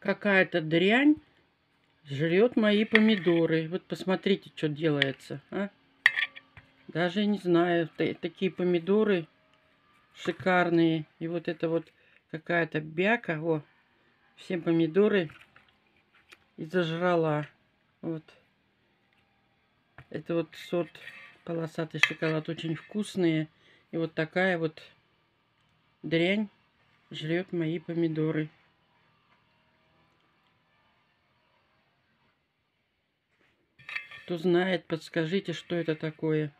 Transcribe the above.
какая-то дрянь жрет мои помидоры. Вот посмотрите, что делается. А? Даже не знаю, такие помидоры шикарные. И вот это вот какая-то бяка. О, все помидоры и зажрала. Вот. Это вот сорт полосатый шоколад. Очень вкусные. И вот такая вот дрянь жрет мои помидоры. Кто знает, подскажите, что это такое.